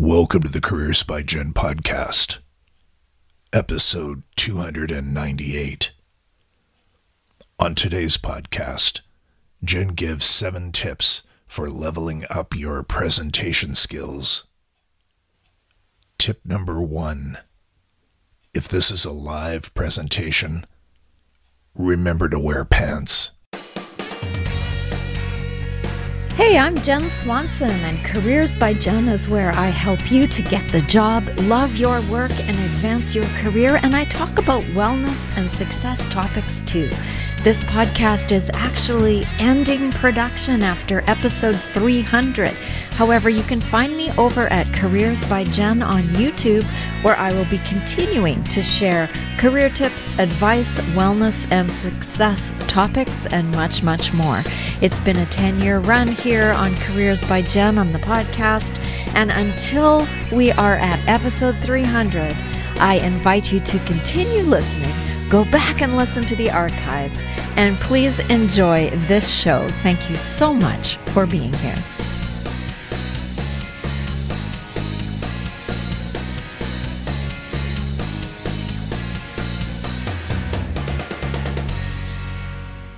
Welcome to the Careers by Jenn podcast, episode 298. On today's podcast, Jenn gives seven tips for leveling up your presentation skills. Tip number one if this is a live presentation, remember to wear pants. Hey, I'm Jenn Swanson, and Careers by Jenn is where I help you to get the job, love your work, and advance your career. And I talk about wellness and success topics too. This podcast is actually ending production after episode 300. However, you can find me over at Careers by Jenn on YouTube, where I will be continuing to share career tips, advice, wellness, and success topics, and much, much more. It's been a 10 year run here on Careers by Jenn on the podcast. And until we are at episode 300, I invite you to continue listening Go back and listen to the archives. And please enjoy this show. Thank you so much for being here.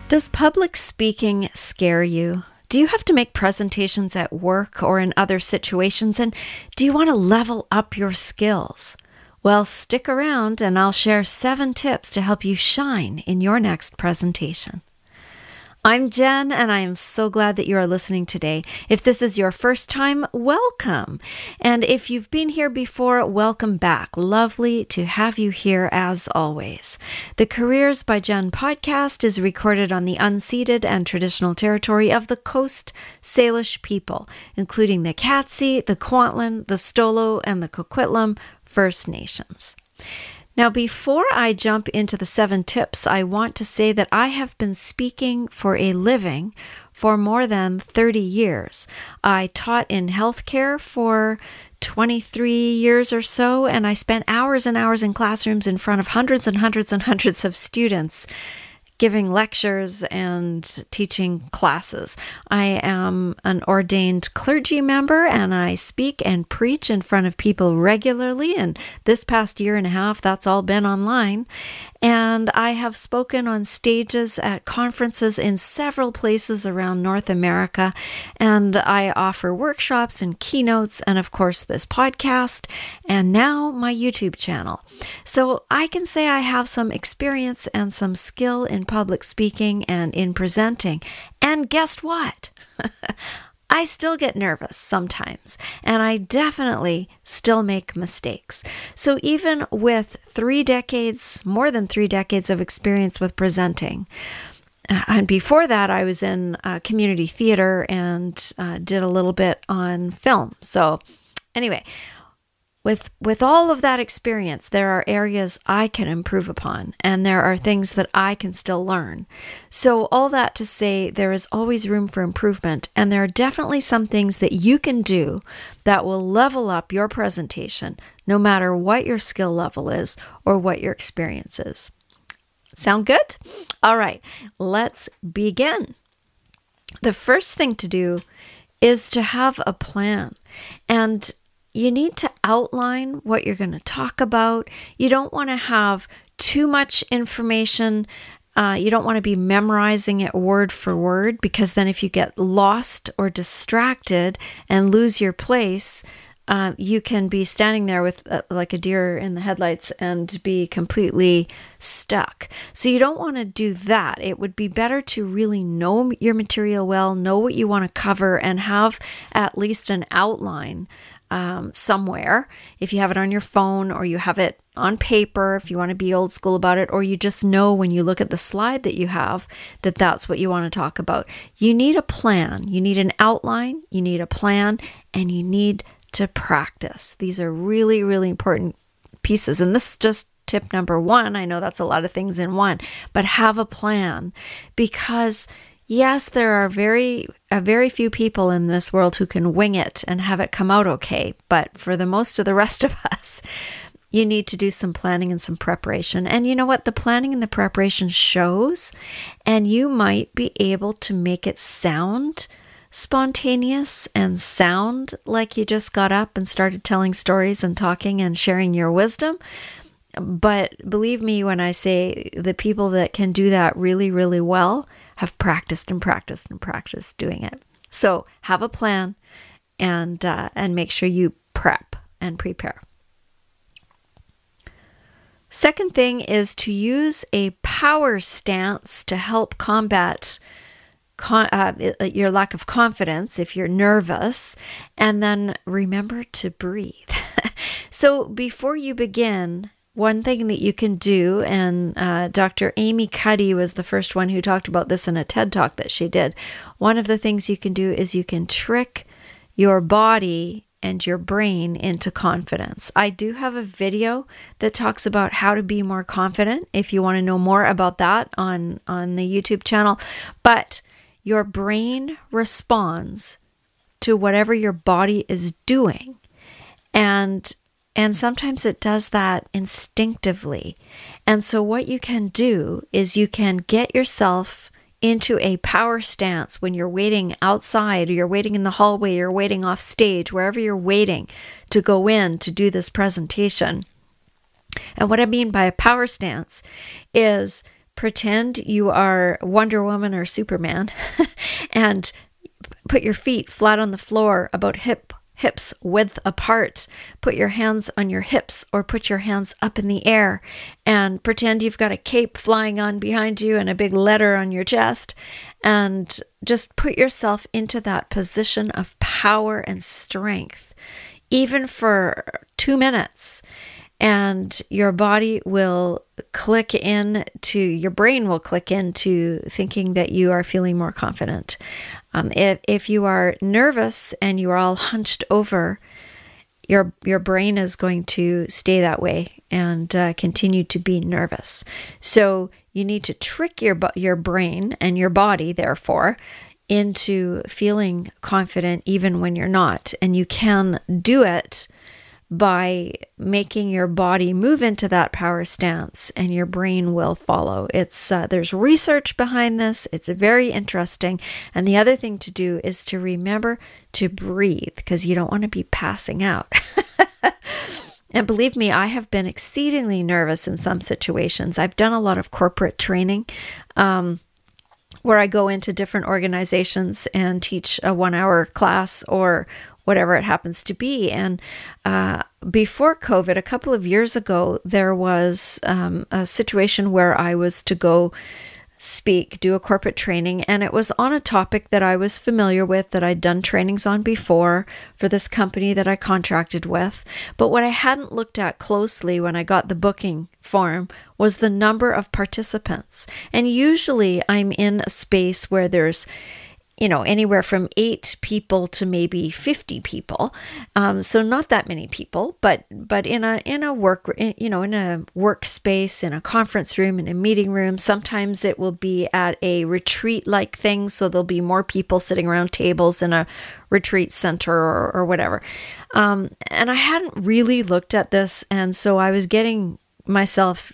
Does public speaking scare you? Do you have to make presentations at work or in other situations? And do you want to level up your skills? Well, stick around and I'll share seven tips to help you shine in your next presentation. I'm Jenn, and I am so glad that you are listening today. If this is your first time, welcome. And if you've been here before, welcome back. Lovely to have you here as always. The Careers by Jenn podcast is recorded on the unceded and traditional territory of the Coast Salish people, including the Katzie, the Kwantlen, the Stolo, and the Coquitlam First Nations. Now, before I jump into the seven tips, I want to say that I have been speaking for a living for more than 30 years. I taught in healthcare for 23 years or so, and I spent hours and hours in classrooms in front of hundreds and hundreds and hundreds of students giving lectures and teaching classes. I am an ordained clergy member and I speak and preach in front of people regularly. And this past year and a half, that's all been online. And I have spoken on stages at conferences in several places around North America. And I offer workshops and keynotes, and of course, this podcast, and now my YouTube channel. So I can say I have some experience and some skill in public speaking and in presenting. And guess what? I still get nervous sometimes, and I definitely still make mistakes. So, even with three decades, more than three decades of experience with presenting, uh, and before that, I was in uh, community theater and uh, did a little bit on film. So, anyway, with with all of that experience there are areas i can improve upon and there are things that i can still learn. So all that to say there is always room for improvement and there are definitely some things that you can do that will level up your presentation no matter what your skill level is or what your experience is. Sound good? All right let's begin. The first thing to do is to have a plan. And you need to outline what you're going to talk about. You don't want to have too much information. Uh, you don't want to be memorizing it word for word because then, if you get lost or distracted and lose your place, uh, you can be standing there with uh, like a deer in the headlights and be completely stuck. So, you don't want to do that. It would be better to really know your material well, know what you want to cover, and have at least an outline um, somewhere. If you have it on your phone or you have it on paper, if you want to be old school about it, or you just know when you look at the slide that you have that that's what you want to talk about. You need a plan, you need an outline, you need a plan, and you need to practice. These are really, really important pieces. And this is just tip number one. I know that's a lot of things in one, but have a plan because yes, there are very a very few people in this world who can wing it and have it come out okay, but for the most of the rest of us, you need to do some planning and some preparation. And you know what? The planning and the preparation shows, and you might be able to make it sound spontaneous and sound like you just got up and started telling stories and talking and sharing your wisdom. But believe me when I say the people that can do that really, really well have practiced and practiced and practiced doing it. So have a plan and uh, and make sure you prep and prepare. Second thing is to use a power stance to help combat con- uh, your lack of confidence if you're nervous, and then remember to breathe. so before you begin, one thing that you can do, and uh, Dr. Amy Cuddy was the first one who talked about this in a TED talk that she did. One of the things you can do is you can trick your body and your brain into confidence. I do have a video that talks about how to be more confident if you want to know more about that on on the YouTube channel, but your brain responds to whatever your body is doing. And and sometimes it does that instinctively. And so what you can do is you can get yourself into a power stance when you're waiting outside or you're waiting in the hallway, you're waiting off stage, wherever you're waiting to go in to do this presentation. And what I mean by a power stance is pretend you are Wonder Woman or Superman and put your feet flat on the floor about hip hips width apart. Put your hands on your hips or put your hands up in the air and pretend you've got a cape flying on behind you and a big letter on your chest. And just put yourself into that position of power and strength, even for two minutes. And your body will click in to your brain will click into thinking that you are feeling more confident. Um, if, if you are nervous and you are all hunched over, your your brain is going to stay that way and uh, continue to be nervous. So you need to trick your your brain and your body, therefore, into feeling confident even when you're not, and you can do it by making your body move into that power stance and your brain will follow. It's uh, there's research behind this. It's very interesting. And the other thing to do is to remember to breathe because you don't want to be passing out. And believe me i have been exceedingly nervous in some situations. I've done a lot of corporate training um, where I go into different organizations and teach a one hour class or whatever it happens to be. And uh, before COVID, a couple of years ago, there was um, a situation where I was to go speak, do a corporate training, and it was on a topic that I was familiar with, that I'd done trainings on before for this company that I contracted with. But what I hadn't looked at closely when I got the booking form was the number of participants. And usually I'm in a space where there's you know, anywhere from eight people to maybe 50 people. Um, so not that many people, but, but in a, in a work, you know, in a workspace, in a conference room, in a meeting room, sometimes it will be at a retreat like thing. So there'll be more people sitting around tables in a retreat center or, or whatever. Um, and I hadn't really looked at this. And so I was getting myself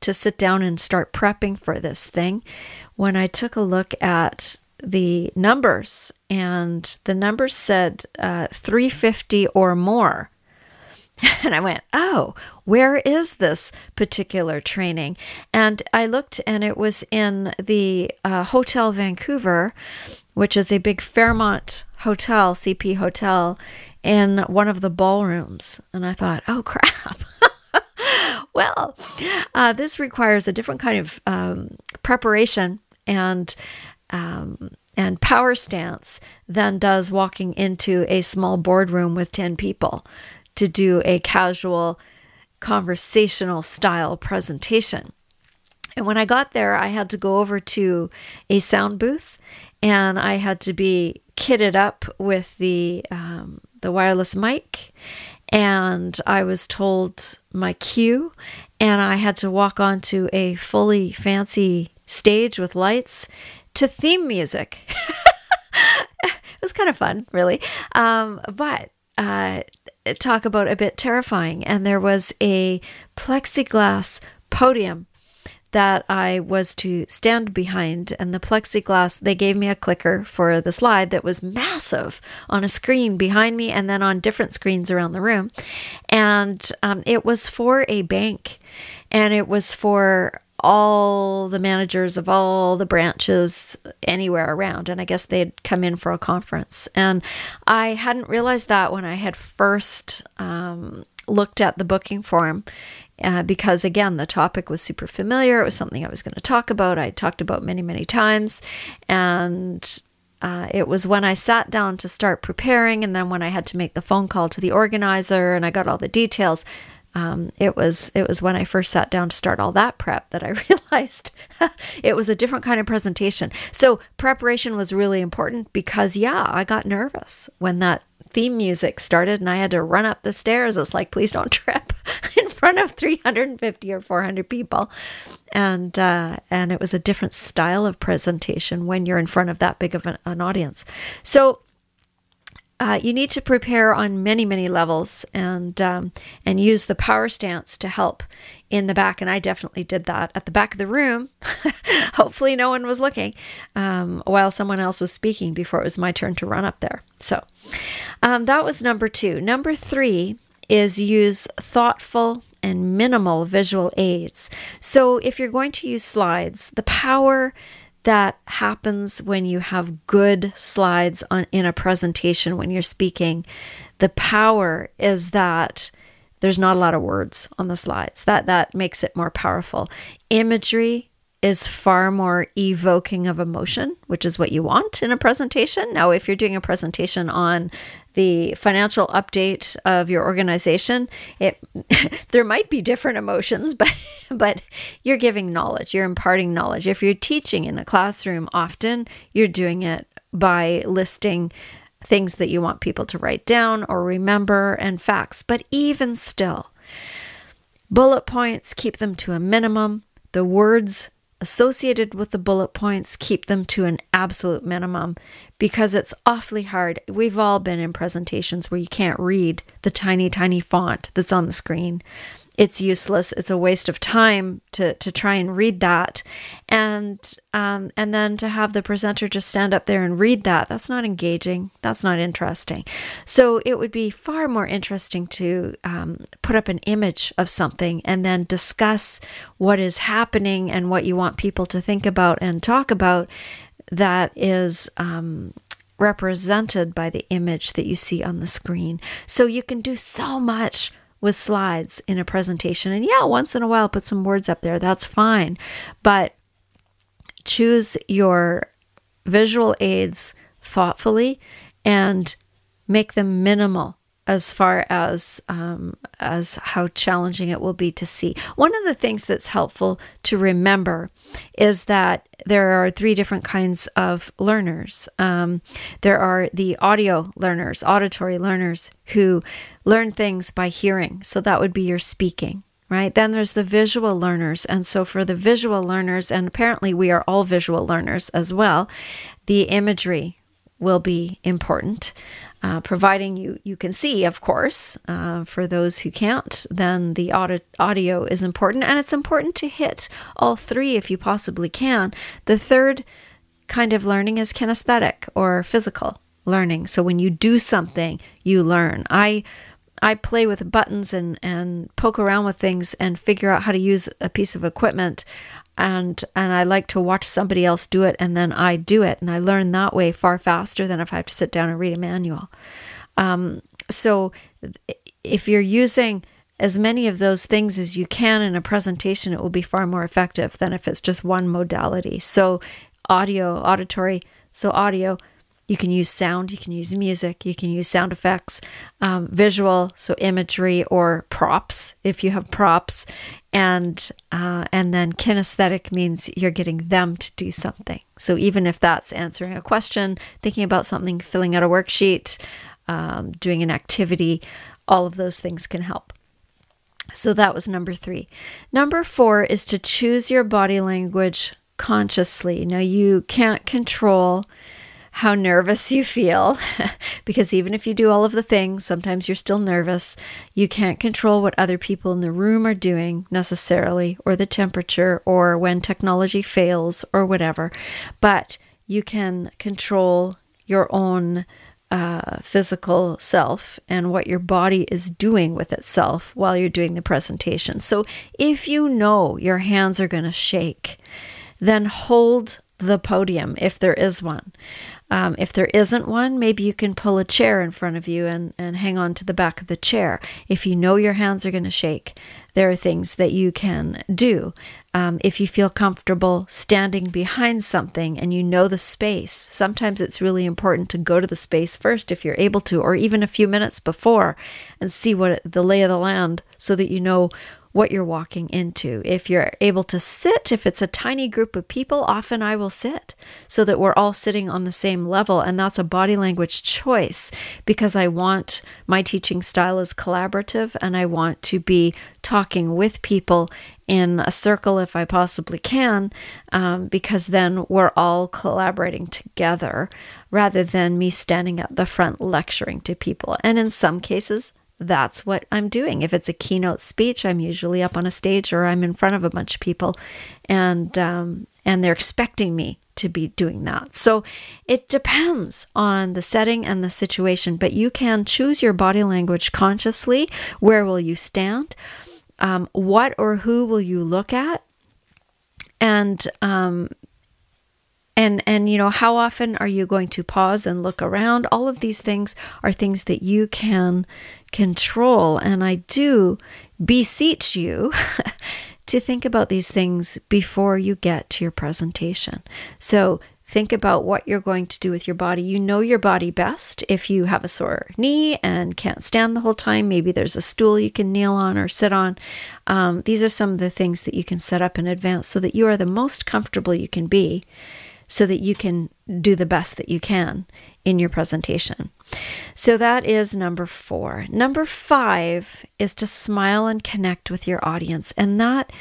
to sit down and start prepping for this thing when I took a look at the numbers, and the numbers said uh, 350 or more. And I went, oh, where is this particular training? And I looked, and it was in the uh, Hotel Vancouver, which is a big Fairmont hotel, CP hotel, in one of the ballrooms. And I thought, oh, crap. well, uh, this requires a different kind of um, preparation and um, and power stance than does walking into a small boardroom with 10 people to do a casual conversational style presentation. And when I got there, I had to go over to a sound booth and I had to be kitted up with the um, the wireless mic and I was told my cue and I had to walk onto a fully fancy stage with lights to theme music. it was kind of fun, really. Um, but uh, talk about a bit terrifying. And there was a plexiglass podium that I was to stand behind, and the plexiglass, they gave me a clicker for the slide that was massive on a screen behind me and then on different screens around the room. And um, it was for a bank, and it was for all the managers of all the branches anywhere around. And I guess they'd come in for a conference. And I hadn't realized that when I had first um, looked at the booking form. Uh, because again, the topic was super familiar. It was something I was going to talk about. I talked about many, many times. And uh, it was when I sat down to start preparing, and then when I had to make the phone call to the organizer and I got all the details, um, it was it was when I first sat down to start all that prep that I realized it was a different kind of presentation. So preparation was really important because yeah, I got nervous when that theme music started and I had to run up the stairs. It's like please don't trip in front of 350 or 400 people, and uh, and it was a different style of presentation when you're in front of that big of an, an audience. So uh, you need to prepare on many many levels and um, and use the power stance to help in the back and i definitely did that. At the back of the room hopefully no one was looking um, while someone else was speaking before it was my turn to run up there. So um, that was number two. Number three is use thoughtful and minimal visual aids. So if you're going to use slides the power that happens when you have good slides on in a presentation when you're speaking. The power is that there's not a lot of words on the slides. That that makes it more powerful. Imagery is far more evoking of emotion, which is what you want in a presentation. Now, if you're doing a presentation on the financial update of your organization, it there might be different emotions, but but you're giving knowledge, you're imparting knowledge. If you're teaching in a classroom, often you're doing it by listing things that you want people to write down or remember and facts. But even still, bullet points keep them to a minimum. The words associated with the bullet points, keep them to an absolute minimum because it's awfully hard. We've all been in presentations where you can't read the tiny, tiny font that's on the screen it's useless. It's a waste of time to to try and read that, and um, and then to have the presenter just stand up there and read that. That's not engaging. That's not interesting. So it would be far more interesting to um, put up an image of something and then discuss what is happening and what you want people to think about and talk about. That is. Um, represented by the image that you see on the screen. So you can do so much with slides in a presentation. And yeah, once in a while, put some words up there. That's fine. But choose your visual aids thoughtfully and make them minimal as far as um, as how challenging it will be to see. One of the things that's helpful to remember is that there are three different kinds of learners. Um, there are the audio learners, auditory learners, who learn things by hearing. So that would be your speaking. Right. Then there's the visual learners. And so for the visual learners, and apparently we are all visual learners as well, the imagery will be important. Uh, providing you you can see, of course. Uh, for those who can't, then the audio, audio is important, and it's important to hit all three if you possibly can. The third kind of learning is kinesthetic or physical learning. So when you do something, you learn. I I play with buttons and and poke around with things and figure out how to use a piece of equipment and and I like to watch somebody else do it and then I do it and I learn that way far faster than if I have to sit down and read a manual. Um, so if you're using as many of those things as you can in a presentation, it will be far more effective than if it's just one modality. So audio, auditory, so audio. You can use sound, you can use music, you can use sound effects, um, visual, so imagery or props if you have props, and uh, and then kinesthetic means you're getting them to do something. So even if that's answering a question, thinking about something, filling out a worksheet, um, doing an activity, all of those things can help. So that was number three. Number four is to choose your body language consciously. Now you can't control how nervous you feel. because even if you do all of the things, sometimes you're still nervous. You can't control what other people in the room are doing necessarily, or the temperature, or when technology fails, or whatever. But you can control your own uh, physical self and what your body is doing with itself while you're doing the presentation. So if you know your hands are going to shake, then hold the podium if there is one. Um, if there isn't one, maybe you can pull a chair in front of you and, and hang on to the back of the chair. If you know your hands are going to shake, there are things that you can do. Um, if you feel comfortable standing behind something and you know the space, sometimes it's really important to go to the space first if you're able to, or even a few minutes before and see what the lay of the land so that you know what you're walking into. If you're able to sit, if it's a tiny group of people, often I will sit so that we're all sitting on the same level. And that's a body language choice because I want my teaching style is collaborative and I want to be talking with people in a circle if I possibly can, um, because then we're all collaborating together rather than me standing at the front lecturing to people. And in some cases, that's what I'm doing. If it's a keynote speech, I'm usually up on a stage or I'm in front of a bunch of people, and um, and they're expecting me to be doing that. So it depends on the setting and the situation, but you can choose your body language consciously. Where will you stand? Um, what or who will you look at? And um, and and you know how often are you going to pause and look around? All of these things are things that you can control. And i do beseech you to think about these things before you get to your presentation. So think about what you're going to do with your body. You know your body best. If you have a sore knee and can't stand the whole time maybe there's a stool you can kneel on or sit on. Um, these are some of the things that you can set up in advance so that you are the most comfortable you can be so that you can do the best that you can in your presentation. So that is number four. Number five is to smile and connect with your audience. And that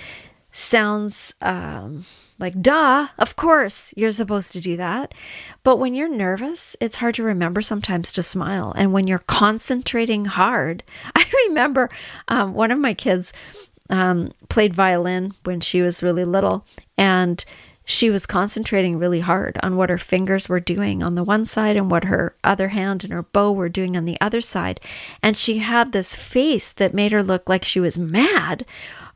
sounds um, like, duh, of course you're supposed to do that. But when you're nervous, it's hard to remember sometimes to smile. And when you're concentrating hard, I remember um, one of my kids um, played violin when she was really little. And she was concentrating really hard on what her fingers were doing on the one side and what her other hand and her bow were doing on the other side. And she had this face that made her look like she was mad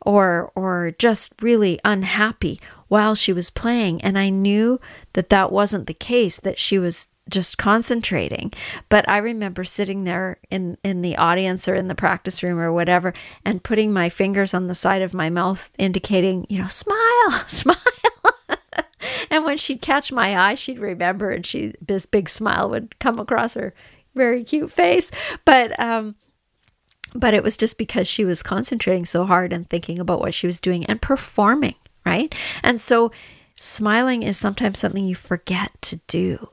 or or just really unhappy while she was playing. And I knew that that wasn't the case that she was just concentrating. But i remember sitting there in in the audience or in the practice room or whatever and putting my fingers on the side of my mouth indicating you know smile smile and when she'd catch my eye, she'd remember, and she this big smile would come across her very cute face. But um, but it was just because she was concentrating so hard and thinking about what she was doing and performing, right? And so smiling is sometimes something you forget to do,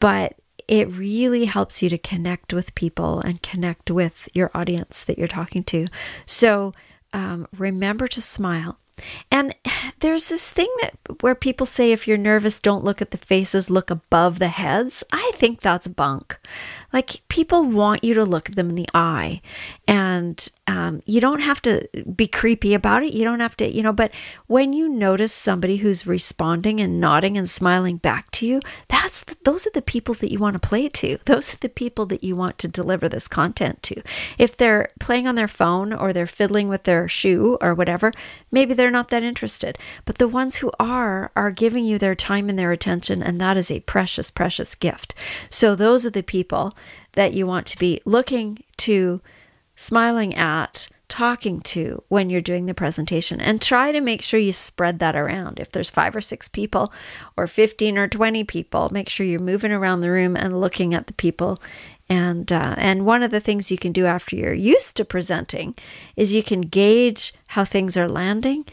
but it really helps you to connect with people and connect with your audience that you're talking to. So um, remember to smile. And there's this thing that where people say if you're nervous, don't look at the faces, look above the heads. I think that's bunk. Like people want you to look them in the eye, and um, you don't have to be creepy about it. You don't have to, you know. But when you notice somebody who's responding and nodding and smiling back to you, that's the, those are the people that you want to play to. Those are the people that you want to deliver this content to. If they're playing on their phone or they're fiddling with their shoe or whatever, maybe they're not that interested. But the ones who are are giving you their time and their attention, and that is a precious, precious gift. So those are the people that you want to be looking to, smiling at, talking to when you're doing the presentation and try to make sure you spread that around. If there's five or six people or 15 or 20 people, make sure you're moving around the room and looking at the people. And, uh, and one of the things you can do after you're used to presenting is you can gauge how things are landing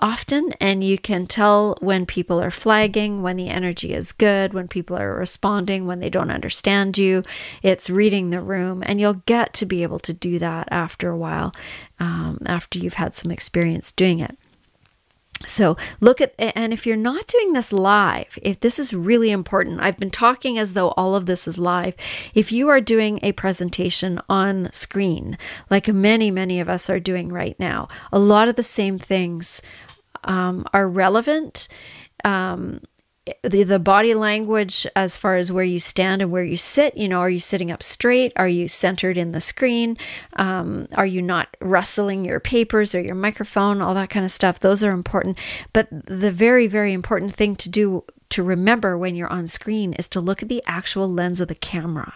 often and you can tell when people are flagging, when the energy is good, when people are responding, when they don't understand you. It's reading the room, and you'll get to be able to do that after a while, um, after you've had some experience doing it. So look at, and if you're not doing this live, if this is really important, I've been talking as though all of this is live. If you are doing a presentation on screen, like many, many of us are doing right now, a lot of the same things um, are relevant. Um, the the body language as far as where you stand and where you sit you know are you sitting up straight? Are you centered in the screen? Um, are you not rustling your papers or your microphone? All that kind of stuff. Those are important. But the very very important thing to do to remember when you're on screen is to look at the actual lens of the camera.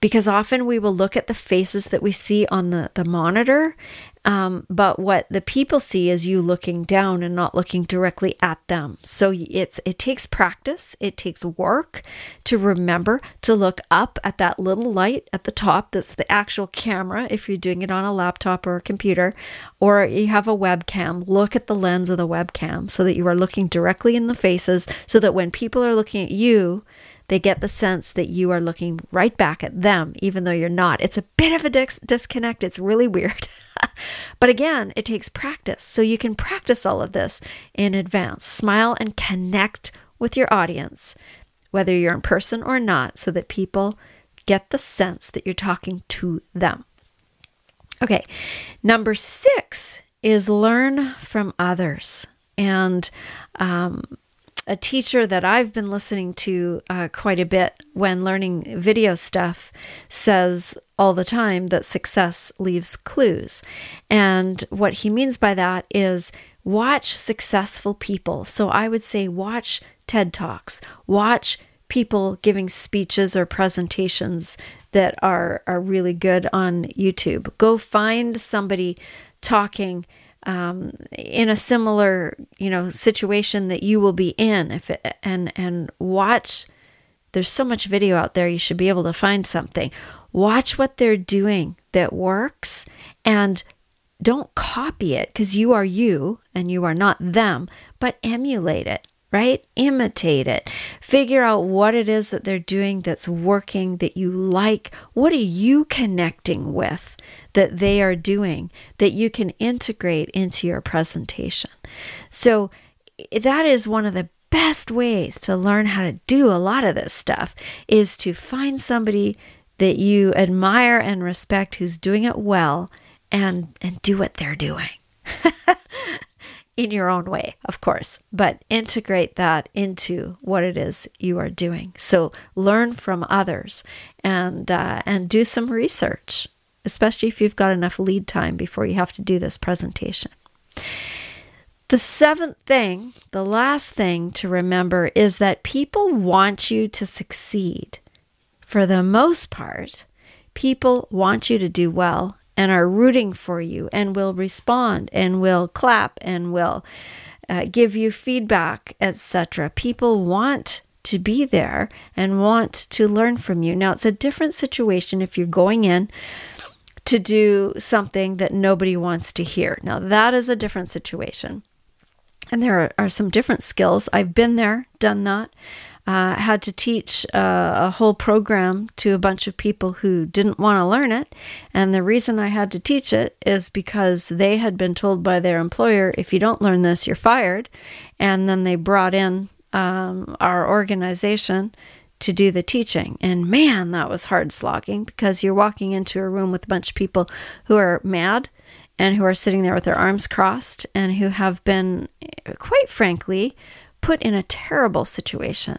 Because often we will look at the faces that we see on the, the monitor um, but what the people see is you looking down and not looking directly at them. So it's it takes practice, it takes work to remember to look up at that little light at the top. That's the actual camera. If you're doing it on a laptop or a computer, or you have a webcam, look at the lens of the webcam so that you are looking directly in the faces. So that when people are looking at you, they get the sense that you are looking right back at them, even though you're not. It's a bit of a dis- disconnect. It's really weird. but again, it takes practice. So you can practice all of this in advance. Smile and connect with your audience, whether you're in person or not, so that people get the sense that you're talking to them. Okay, number six is learn from others. And um, a teacher that I've been listening to uh, quite a bit when learning video stuff says all the time that success leaves clues. And what he means by that is watch successful people. So I would say watch TED Talks, watch people giving speeches or presentations that are, are really good on YouTube. Go find somebody talking um, in a similar you know situation that you will be in if it, and and watch there's so much video out there you should be able to find something watch what they're doing that works and don't copy it because you are you and you are not them but emulate it right? Imitate it. Figure out what it is that they're doing that's working, that you like. What are you connecting with that they are doing that you can integrate into your presentation? So, that is one of the best ways to learn how to do a lot of this stuff is to find somebody that you admire and respect who's doing it well and and do what they're doing. in your own way, of course, but integrate that into what it is you are doing. So learn from others and uh, and do some research, especially if you've got enough lead time before you have to do this presentation. The seventh thing, the last thing to remember is that people want you to succeed. For the most part, people want you to do well and are rooting for you and will respond and will clap and will uh, give you feedback, etc. People want to be there and want to learn from you. Now, it's a different situation if you're going in to do something that nobody wants to hear. Now, that is a different situation. And there are, are some different skills. I've been there, done that uh, had to teach uh, a whole program to a bunch of people who didn't want to learn it. And the reason I had to teach it is because they had been told by their employer, if you don't learn this, you're fired. And then they brought in um, our organization to do the teaching. And man, that was hard slogging because you're walking into a room with a bunch of people who are mad and who are sitting there with their arms crossed and who have been, quite frankly, put in a terrible situation.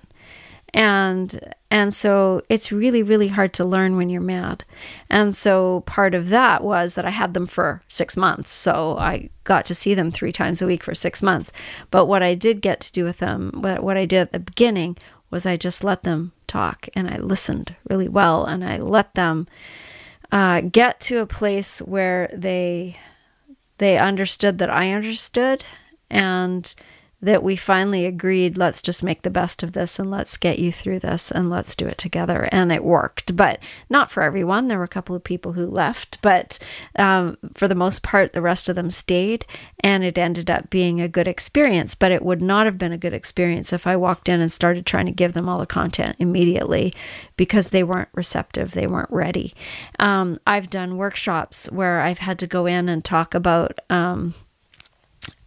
And and so it's really really hard to learn when you're mad. And so part of that was that i had them for six months. So i got to see them three times a week for six months. But what i did get to do with them what, what i did at the beginning was i just let them talk and i listened really well and i let them uh, get to a place where they they understood that i understood and that we finally agreed, let's just make the best of this and let's get you through this and let's do it together. And it worked, but not for everyone. There were a couple of people who left, but um, for the most part, the rest of them stayed. And it ended up being a good experience. But it would not have been a good experience if I walked in and started trying to give them all the content immediately because they weren't receptive, they weren't ready. Um, I've done workshops where I've had to go in and talk about. Um,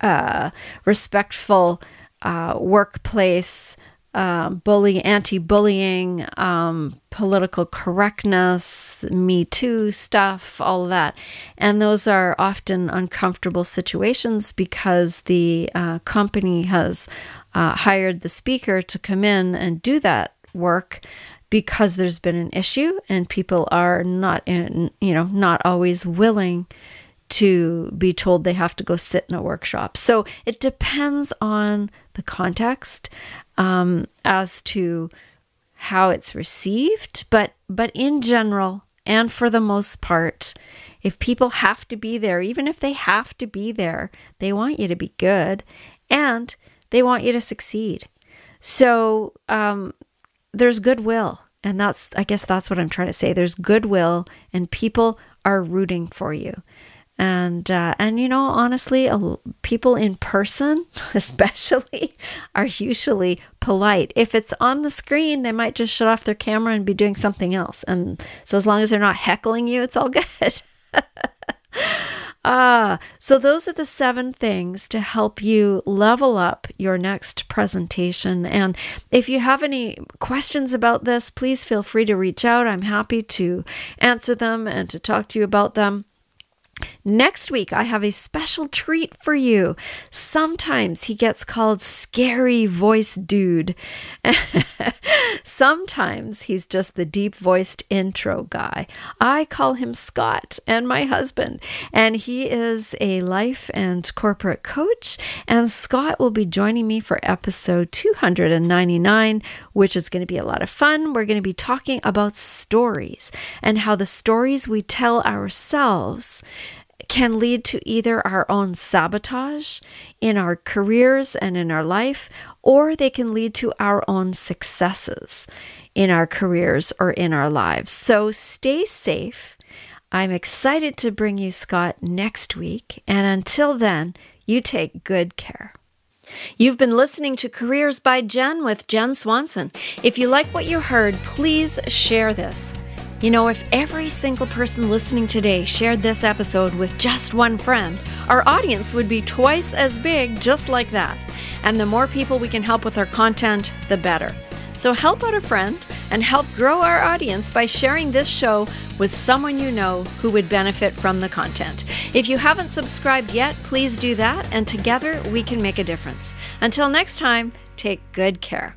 uh, respectful uh, workplace, uh, bully, anti-bullying, um, political correctness, Me Too stuff, all of that, and those are often uncomfortable situations because the uh, company has uh, hired the speaker to come in and do that work because there's been an issue and people are not in, you know not always willing to be told they have to go sit in a workshop. So it depends on the context um, as to how it's received, but but in general and for the most part, if people have to be there, even if they have to be there, they want you to be good and they want you to succeed. So um, there's goodwill. And that's, I guess that's what I'm trying to say. There's goodwill, and people are rooting for you and uh, and you know honestly people in person especially are usually polite. If it's on the screen they might just shut off their camera and be doing something else. And so as long as they're not heckling you it's all good. Ah so those are the seven things to help you level up your next presentation. And if you have any questions about this please feel free to reach out. I'm happy to answer them and to talk to you about them Next week, I have a special treat for you. Sometimes he gets called Scary Voice Dude. Sometimes he's just the deep voiced intro guy. I call him Scott and my husband, and he is a life and corporate coach. And Scott will be joining me for episode 299, which is going to be a lot of fun. We're going to be talking about stories and how the stories we tell ourselves can lead to either our own sabotage in our careers and in our life, or they can lead to our own successes in our careers or in our lives. So stay safe. I'm excited to bring you Scott next week. And until then, you take good care. You've been listening to Careers by Jenn with Jenn Swanson. If you like what you heard, please share this. You know, if every single person listening today shared this episode with just one friend, our audience would be twice as big just like that. And the more people we can help with our content, the better. So help out a friend and help grow our audience by sharing this show with someone you know who would benefit from the content. If you haven't subscribed yet, please do that, and together we can make a difference. Until next time, take good care.